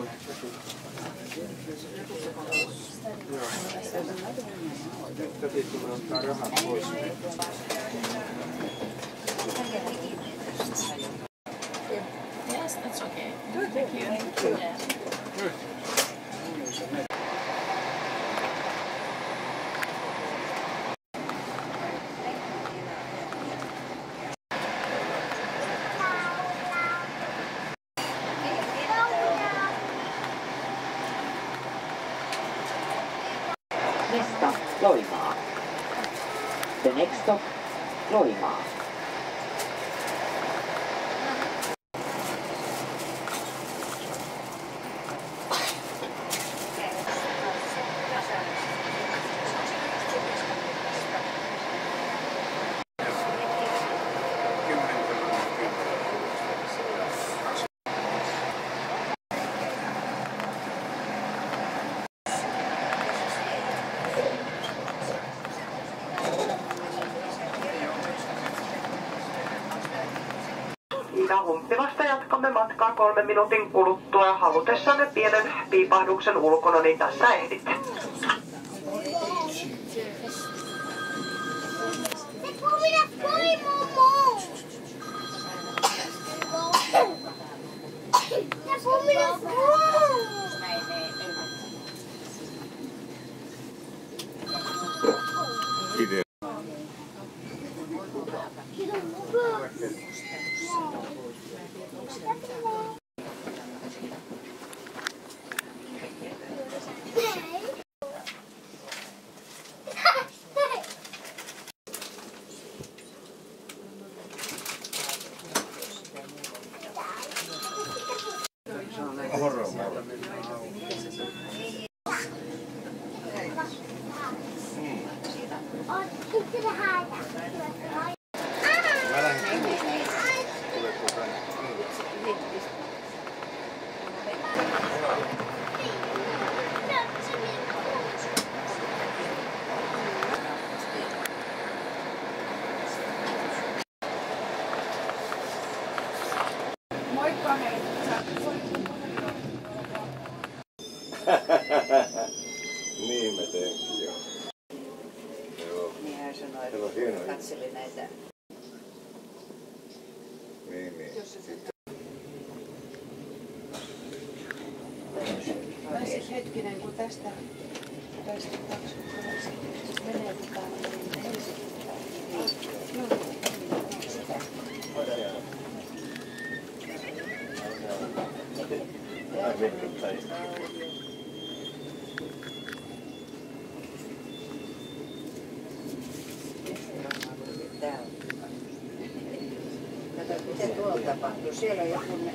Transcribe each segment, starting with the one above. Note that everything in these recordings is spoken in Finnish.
もらいましょう。Yeah. ストップ今 Ja Humppilasta jatkamme matkaa kolmen minuutin kuluttua. Halutessanne pienen piipahduksen ulkona, niin tässä ehditte. Niin mä teenkin jo. Joo. Niin hän sanoi, Siellä on hieno että katseli näitä. Niin, niin. Sitten Hetkinen, kun tästä, tästä 22 menee tota, niin Helsinkiin. Täällä. 睡了以后呢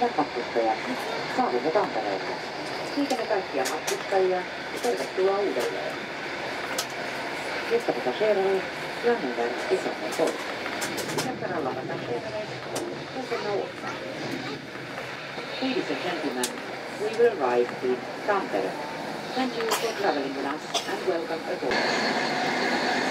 Hyvät matkustajat, saavumme Tampereelle. Kiitämme kaikkia matkustajia ja tervetuloa uudelleen. Nästa passagerare landar i Sommerfors. Vi hälsar alla passagerare välkomna åka. Ladies and gentlemen, we will arrive in Tampere. Thank you for traveling with us and welcome aboard.